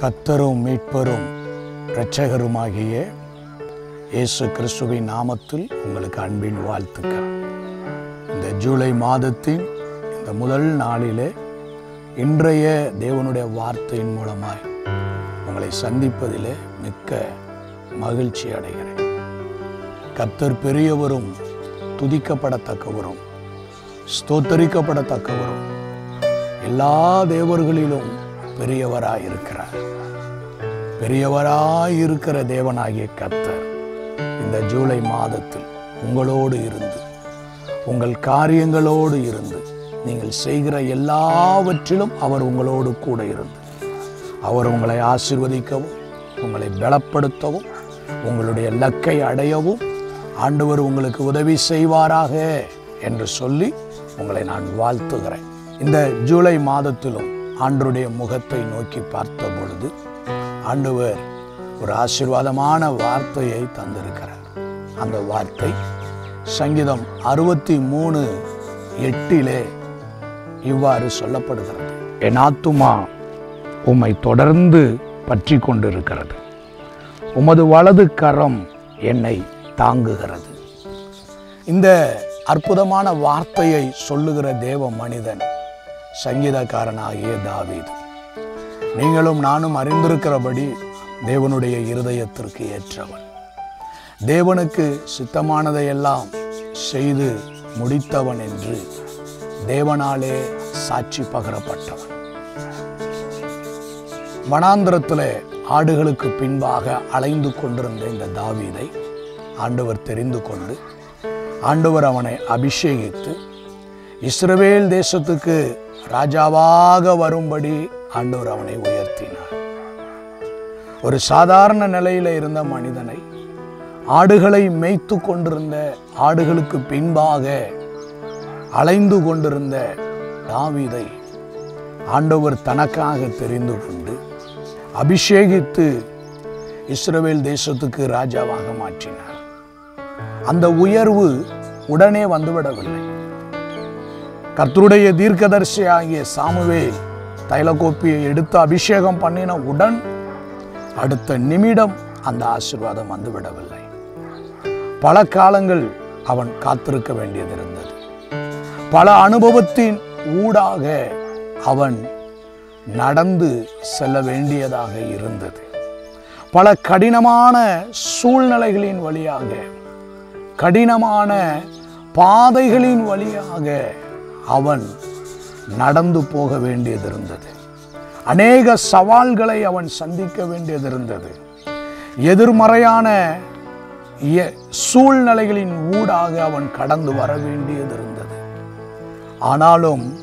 கத்தரும் மீட்பரும் இரட்சகருமாகிய இயேசு கிறிஸ்துவின் நாமத்தில் உங்களுக்கு அன்பின் வாழ்த்துக்கள். இந்த ஜூலை மாதத்தின் இந்த முதல் நாளிலே இன்றைய தேவனுடைய வார்த்தையின் மூலமாய் உங்களை சந்திப்பதிலே மிக்க மகிழ்ச்சி அடைகிறேன். கத்தர் பெரியவரும் துதிக்கப்படத்தக்கவரும் ஸ்தோத்தரிக்கப்படத்தக்கவரும் எல்லா தேவர்களிலும் பெரியவராக இருக்கிறார் பெரியவராயிருக்கிற தேவனாகிய கர்த்தர் இந்த ஜூலை மாதத்தில் உங்களோடு இருந்து உங்கள் காரியங்களோடு இருந்து நீங்கள் செய்கிற எல்லாவற்றிலும் அவர் உங்களோடு கூட இருந்து. அவர் உங்களை ஆசிர்வதிக்கவும் உங்களை பலப்படுத்தவும் உங்களுடைய லக்கை அடையவும் ஆண்டவர் உங்களுக்கு உதவி செய்வாராக என்று சொல்லி உங்களை நான் வாழ்த்துகிறேன். இந்த ஜூலை மாதத்திலும் ஆண்டருடைய முகத்தை நோக்கி பார்த்த பொழுது ஆண்டவர் ஒரு ஆசீர்வாதமான வார்த்தையை தந்திருக்கிறார். அந்த வார்த்தை சங்கீதம் அறுபத்தி மூணு எட்டிலே இவ்வாறு சொல்லப்படுகிறது. என் ஆத்துமா உம்மை தொடர்ந்து பற்றி கொண்டிருக்கிறது. உமது வலது கரம் என்னை தாங்குகிறது. இந்த அற்புதமான வார்த்தையை சொல்லுகிற தேவ மனிதன் சங்கீதக்காரனாகிய தாவீது. நீங்களும் நானும் அறிந்திருக்கிறபடி தேவனுடைய இருதயத்திற்கு ஏற்றவன். தேவனுக்கு சித்தமானதையெல்லாம் செய்து முடித்தவன் என்று தேவனாலே சாட்சி பகரப்பட்டவன். வனாந்திரத்தில் ஆடுகளுக்கு பின்பாக அலைந்து கொண்டிருந்த இந்த தாவீதை ஆண்டவர் தெரிந்து கொண்டு ஆண்டவர் அவனை அபிஷேகித்து இஸ்ரவேல் தேசத்துக்கு ராஜாவாக வரும்படி ஆண்டவர் அவனை உயர்த்தினார். ஒரு சாதாரண நிலையில் இருந்த மனிதனை ஆடுகளை மேய்த்து கொண்டிருந்த ஆடுகளுக்கு பின்பாக அலைந்து கொண்டிருந்த தாவிதை ஆண்டவர் தனக்காக தெரிந்து கொண்டு அபிஷேகித்து இஸ்ரவேல் தேசத்துக்கு ராஜாவாக மாற்றினார். அந்த உயர்வு உடனே வந்துவிடவில்லை. கர்த்தருடைய தீர்க்கதரிசி ஆகிய சாமுவேல் தைலகோப்பியை எடுத்து அபிஷேகம் பண்ணின உடன் அடுத்த நிமிடம் அந்த ஆசிர்வாதம் வந்துவிடவில்லை. பல காலங்கள் அவன் காத்திருக்க வேண்டியது இருந்தது. பல அனுபவத்தின் ஊடாக அவன் நடந்து செல்ல வேண்டியதாக இருந்தது. பல கடினமான சூழ்நிலைகளின் வழியாக கடினமான பாதைகளின் வழியாக அவன் நடந்து போக வேண்டியது இருந்தது அநேக சவால்களை அவன் சந்திக்க வேண்டியது இருந்தது எதிர்மறையான சூழ்நிலைகளின் ஊடாக அவன் கடந்து வர வேண்டியது இருந்தது ஆனாலும்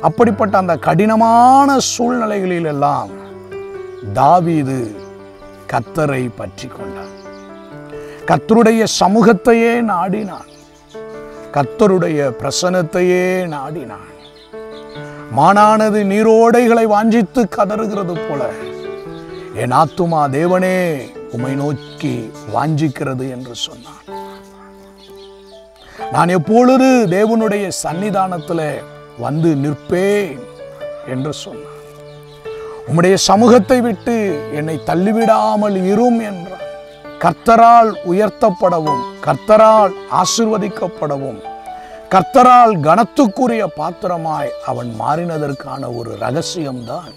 அப்படிப்பட்ட அந்த கடினமான சூழ்நிலைகளில் எல்லாம் தாவீது கத்தரை பற்றி கொண்டான். கத்தருடைய சமூகத்தையே நாடினான். கத்தருடைய பிரசனத்தையே நாடினான். மானானது நீரோடைகளை வாஞ்சித்து கதறுகிறது போல. என் ஆத்துமா தேவனே உமை நோக்கி வாஞ்சிக்கிறது என்று சொன்னான். நான் எப்பொழுது தேவனுடைய சன்னிதானத்தில் வந்து நிற்பேன் என்று சொன்னான். உம்முடைய சமூகத்தை விட்டு என்னை தள்ளிவிடாமல் இரும் என்றான். கர்த்தரால் உயர்த்தப்படவும் கர்த்தரால் ஆசிர்வதிக்கப்படவும் கர்த்தரால் கனத்துக்குரிய பாத்திரமாய் அவன் மாறினதற்கான ஒரு ரகசியம்தான்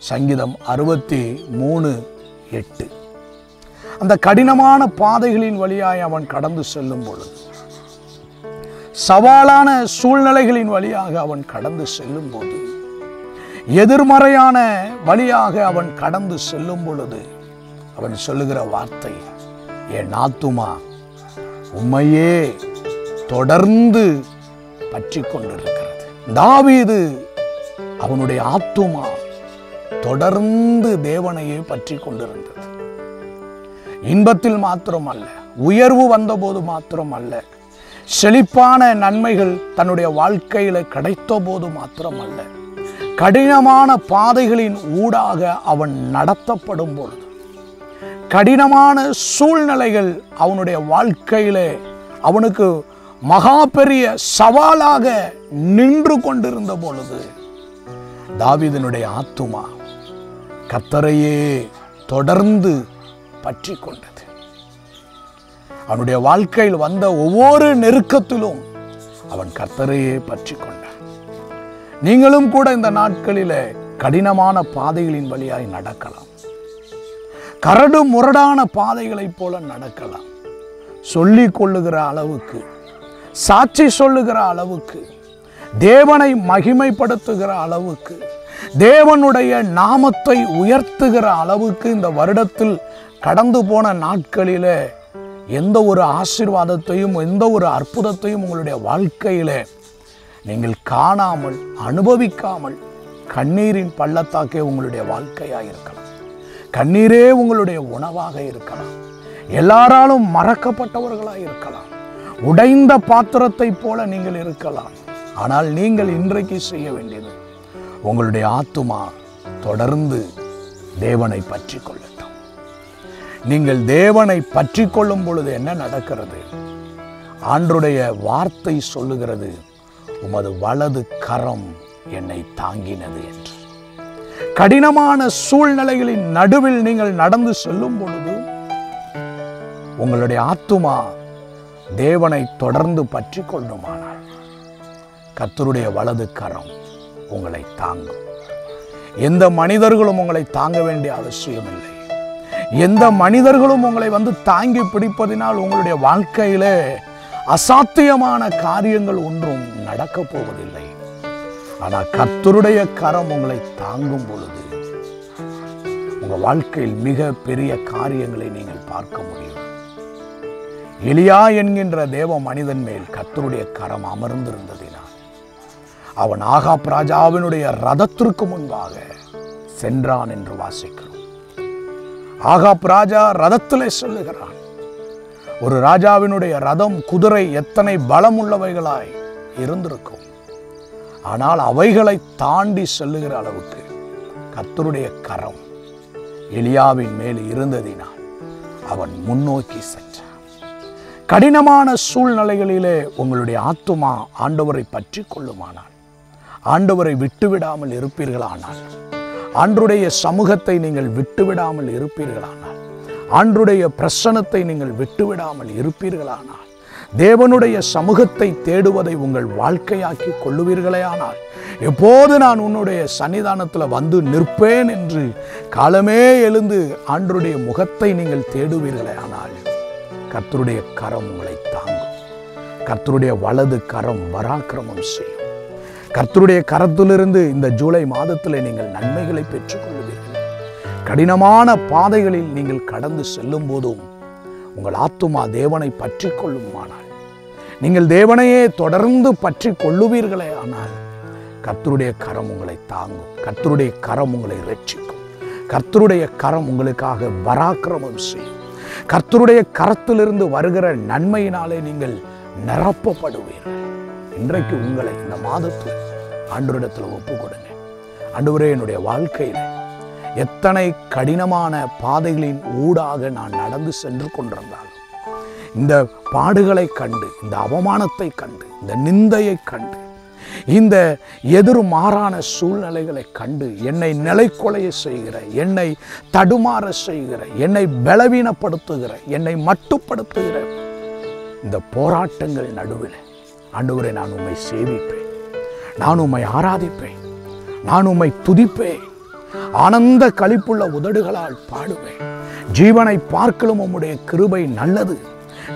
சங்கீதம் அறுபத்தி மூணு எட்டு. அந்த கடினமான பாதைகளின் வழியாய் அவன் கடந்து செல்லும் பொழுது சவாலான சூழ்நிலைகளின் வழியாக அவன் கடந்து செல்லும் போது எதிர்மறையான வழியாக அவன் கடந்து செல்லும் பொழுது அவன் சொல்லுகிற வார்த்தை என் ஆத்துமா உண்மையே தொடர்ந்து பற்றி கொண்டிருக்கிறது. தாவீது அவனுடைய ஆத்துமா தொடர்ந்து தேவனையே பற்றி கொண்டிருந்தது. இன்பத்தில் மாத்திரம் அல்ல உயர்வு வந்தபோது மாத்திரம் அல்ல செழிப்பான நன்மைகள் தன்னுடைய வாழ்க்கையில கிடைத்த போது மாத்திரம் அல்ல கடினமான பாதைகளின் ஊடாக அவன் நடத்தப்படும் பொழுது கடினமான சூழ்நிலைகள் அவனுடைய வாழ்க்கையில அவனுக்கு மகா பெரிய சவாலாக நின்று கொண்டிருந்த பொழுது தாவிதனுடைய ஆத்துமா கத்தரையே தொடர்ந்து பற்றி கொண்டது. அவனுடைய வாழ்க்கையில் வந்த ஒவ்வொரு நெருக்கத்திலும் அவன் கத்தரையே பற்றி கொண்டான். நீங்களும் கூட இந்த நாட்களில் கடினமான பாதைகளின் வழியாய் நடக்கலாம். கரடு முரடான பாதைகளைப் போல நடக்கலாம். சொல்லிக் கொள்ளுகிற அளவுக்கு சாட்சி சொல்லுகிற அளவுக்கு தேவனை மகிமைப்படுத்துகிற அளவுக்கு தேவனுடைய நாமத்தை உயர்த்துகிற அளவுக்கு இந்த வருடத்தில் கடந்து போன நாட்களிலே எந்த ஒரு ஆசீர்வாதத்தையும் எந்த ஒரு அற்புதத்தையும் உங்களுடைய வாழ்க்கையில் நீங்கள் காணாமல் அனுபவிக்காமல் கண்ணீரின் பள்ளத்தாக்கே உங்களுடைய வாழ்க்கையாக இருக்கலாம். கண்ணீரே உங்களுடைய உணவாக இருக்கலாம். எல்லாராலும் மறக்கப்பட்டவர்களாக இருக்கலாம். உடைந்த பாத்திரத்தை போல நீங்கள் இருக்கலாம். ஆனால் நீங்கள் இன்றைக்கு செய்ய வேண்டியது உங்களுடைய ஆத்துமா தொடர்ந்து தேவனை பற்றி கொள்ளட்டும் நீங்கள் தேவனை பற்றி கொள்ளும் பொழுது என்ன நடக்கிறது? ஆண்டுடைய வார்த்தை சொல்லுகிறது உமது வலது கரம் என்னை தாங்கினது என்று. கடினமான சூழ்நிலைகளின் நடுவில் நீங்கள் நடந்து செல்லும் பொழுது உங்களுடைய ஆத்துமா தேவனை தொடர்ந்து பற்றி கொள்ளுமானால் கத்தருடைய வலது கரம் உங்களை தாங்கும். எந்த மனிதர்களும் உங்களை தாங்க வேண்டிய அவசியம் இல்லை எந்த மனிதர்களும் உங்களை வந்து தாங்கி பிடிப்பதினால் உங்களுடைய வாழ்க்கையில அசாத்தியமான காரியங்கள் ஒன்றும் நடக்கப் போவதில்லை. ஆனால் கத்தருடைய கரம் உங்களை தாங்கும் பொழுது உங்கள் வாழ்க்கையில் மிக பெரிய காரியங்களை நீங்கள் பார்க்க முடியும். எலியா என்கின்ற தேவ மனிதன் மேல் கத்தருடைய கரம் அமர்ந்திருந்ததினால் அவன் ஆகாப் ராஜாவினுடைய ரதத்திற்கு முன்பாக சென்றான் என்று வாசிக்கிறோம். ஆகாப் ராஜா ரதத்திலே சொல்லுகிறான் ஒரு ராஜாவினுடைய ரதம் குதிரை எத்தனை பலம் உள்ளவைகளாய் இருந்திருக்கும். ஆனால் அவைகளை தாண்டி செல்லுகிற அளவுக்கு கத்தருடைய கரம் எலியாவின் மேல் இருந்ததினால் அவன் முன்னோக்கி சென்றான். கடினமான சூழ்நிலைகளிலே உங்களுடைய ஆத்துமா ஆண்டவரை பற்றி கொள்ளுமானால் ஆண்டவரை விட்டுவிடாமல் இருப்பீர்களானால் ஆண்டுடைய சமூகத்தை நீங்கள் விட்டுவிடாமல் இருப்பீர்களானால் ஆண்டுடைய பிரசனத்தை நீங்கள் விட்டுவிடாமல் இருப்பீர்களானால் தேவனுடைய சமூகத்தை தேடுவதை உங்கள் வாழ்க்கையாக்கி கொள்ளுவீர்களேயானால் எப்போது நான் உன்னுடைய சன்னிதானத்தில் வந்து நிற்பேன் என்று காலமே எழுந்து ஆண்டருடைய முகத்தை நீங்கள் தேடுவீர்களே ஆனால் கர்த்தருடைய கரம் உங்களை தாங்கும். கர்த்தருடைய வலது கரம் பராக்கிரமம் செய்யும். கர்த்தருடைய கரத்திலிருந்து இந்த ஜூலை மாதத்தில் நீங்கள் நன்மைகளை பெற்றுக்கொள்வீர்கள் கடினமான பாதைகளில் நீங்கள் கடந்து செல்லும் போதும் உங்கள் ஆத்துமா தேவனை பற்றி கொள்ளுமானால் நீங்கள் தேவனையே தொடர்ந்து பற்றி கொள்ளுவீர்களே ஆனால் கர்த்தருடைய கரம் உங்களை தாங்கும். கர்த்தருடைய கரம் உங்களை ரட்சிக்கும். கர்த்தருடைய கரம் உங்களுக்காக பராக்கிரமம் செய்யும். கர்த்தருடைய கரத்திலிருந்து வருகிற நன்மையினாலே நீங்கள் நிரப்பப்படுவீர்கள். இன்றைக்கு உங்களை இந்த மாதத்தில் ஆண்டவரிடத்தில் ஒப்பு கொடுங்க ஆண்டவரே என்னுடைய வாழ்க்கையில் எத்தனை கடினமான பாதைகளின் ஊடாக நான் நடந்து சென்று கொண்டிருந்தாலும் இந்த பாடுகளை கண்டு இந்த அவமானத்தை கண்டு இந்த நிந்தையை கண்டு இந்த எதிர்மாறான சூழ்நிலைகளை கண்டு என்னை நிலைக்கொலைய செய்கிற என்னை தடுமாற செய்கிற என்னை பலவீனப்படுத்துகிற என்னை மட்டுப்படுத்துகிற இந்த போராட்டங்கள் நடுவில் ஆண்டவரை நான் உம்மை சேவிப்பேன். நான் உம்மை ஆராதிப்பேன். நான் உண்மை துதிப்பேன். ஆனந்த களிப்புள்ள உதடுகளால் பாடுவேன். ஜீவனை பார்க்கலும் உம்முடைய கிருபை நல்லது.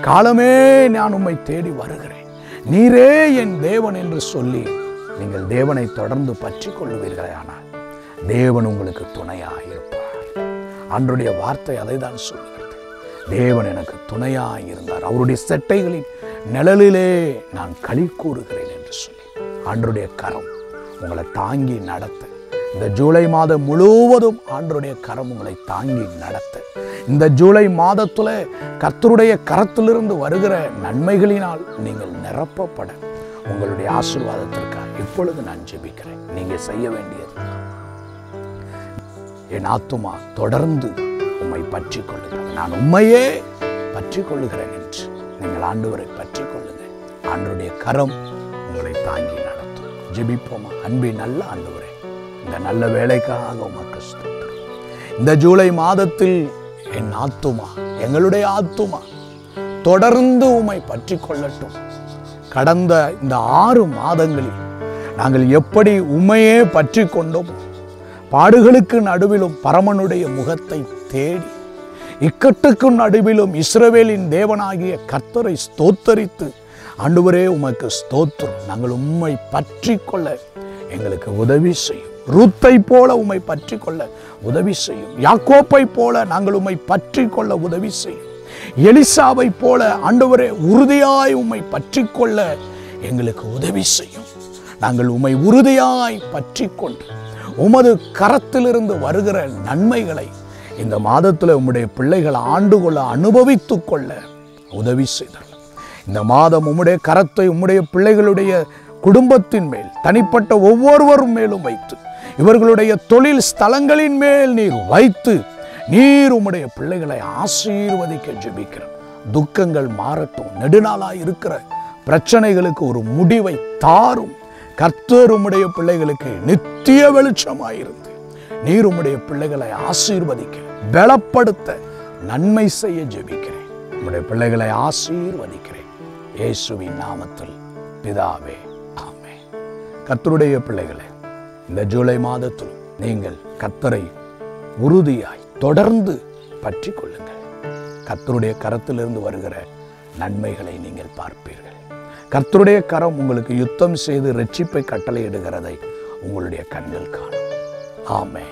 காலமே நான் உம்மை தேடி வருகிறேன். நீரே என் தேவன் என்று சொல்லி நீங்கள் தேவனை தொடர்ந்து பற்றி கொள்ளுவீர்களே ஆனால் தேவன் உங்களுக்கு துணையாக இருப்பார். அன்றைய வார்த்தை அதை தான் சொல்லுகிறது. தேவன் எனக்கு துணையாக இருந்தார். அவருடைய செட்டைகளின் நிழலிலே நான் களி கூறுகிறேன் என்று சொல்லி அன்றைய கரம் உங்களை தாங்கி நடத்த இந்த ஜூலை மாதம் முழுவதும் ஆண்டருடைய கரம் உங்களை தாங்கி நடத்த. இந்த ஜூலை மாதத்துல கர்த்தருடைய கரத்திலிருந்து வருகிற நன்மைகளினால் நீங்கள் நிரப்பப்பட. உங்களுடைய ஆசீர்வாதத்திற்காக இப்பொழுது நான் ஜெபிக்கிறேன். நீங்க செய்ய வேண்டியது என் ஆத்துமா தொடர்ந்து உம்மை பற்றி கொள்ளுகிறேன் நான் உண்மையே பற்றி கொள்ளுகிறேன் என்று நீங்கள் ஆண்டவரை பற்றி கொள்ளுங்கள் ஆண்டருடைய கரம் உங்களை தாங்கி நடத்தும். ஜெபிப்போமா? அன்பின் நல்ல ஆண்டவரே. இந்த நல்ல வேலைக்காக உமக்கு ஸ்தோத்திரம். இந்த ஜூலை மாதத்தில் என் ஆத்துமா எங்களுடைய ஆத்துமா தொடர்ந்து உமை பற்றி கொள்ளட்டும். கடந்த இந்த ஆறு மாதங்களில் நாங்கள் எப்படி உமையே பற்றி கொண்டோம். பாடுகளுக்கு நடுவிலும் பரமனுடைய முகத்தை தேடி இக்கட்டுக்கு நடுவிலும் இஸ்ரவேலின் தேவனாகிய கர்த்தரை ஸ்தோத்தரித்து ஆண்டவரே உமக்கு ஸ்தோத்திரம். நாங்கள் உம்மை பற்றி கொள்ள எங்களுக்கு உதவி செய்யும். ரூத்தை போல உம்மை பற்றி கொள்ள உதவி செய்யும். யாக்கோப்பை போல நாங்கள் உம்மை பற்றி கொள்ள உதவி செய்யும். எலிசாவை போல ஆண்டவரே உறுதியாய் உம்மை பற்றி கொள்ள எங்களுக்கு உதவி செய்யும். நாங்கள் உம்மை உறுதியாய் பற்றி கொண்டு உமது கரத்திலிருந்து வருகிற நன்மைகளை இந்த மாதத்தில் உம்முடைய பிள்ளைகள் ஆண்டு கொள்ள அனுபவித்து கொள்ள உதவி செய்தார் இந்த மாதம் உம்முடைய கரத்தை உம்முடைய பிள்ளைகளுடைய குடும்பத்தின் மேல் தனிப்பட்ட ஒவ்வொருவரும் மேலும் வைத்து இவர்களுடைய தொழில் ஸ்தலங்களின் மேல் நீர் வைத்து நீர் உம்முடைய பிள்ளைகளை ஆசீர்வதிக்க ஜெபிக்கிறோம். துக்கங்கள் மாறட்டும். நெடுநாளாக இருக்கிற பிரச்சனைகளுக்கு ஒரு முடிவை தாரும். கர்த்தர் உம்முடைய பிள்ளைகளுக்கு நித்திய வெளிச்சமாயிருந்து நீர் உம்முடைய பிள்ளைகளை ஆசீர்வதிக்க பலப்படுத்த நன்மை செய்ய ஜெபிக்கிறேன். உம்முடைய பிள்ளைகளை ஆசீர்வதிக்கிறேன். இயேசுவின் நாமத்தில் பிதாவே ஆமே கர்த்தருடைய பிள்ளைகளை இந்த ஜூலை மாதத்தில் நீங்கள் கத்தரை உறுதியாய் தொடர்ந்து பற்றி கொள்ளுங்கள். கத்தருடைய கரத்திலிருந்து வருகிற நன்மைகளை நீங்கள் பார்ப்பீர்கள். கர்த்தருடைய கரம் உங்களுக்கு யுத்தம் செய்து ரட்சிப்பை கட்டளையிடுகிறதை உங்களுடைய கண்கள் காணும். ஆமே